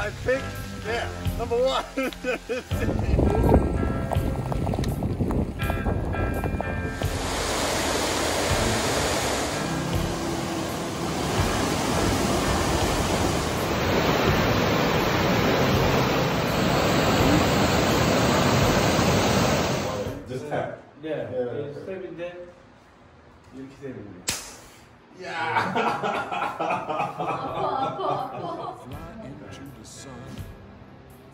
I pick, yeah, number one. Yeah. yeah. You stay with them. You. Yeah.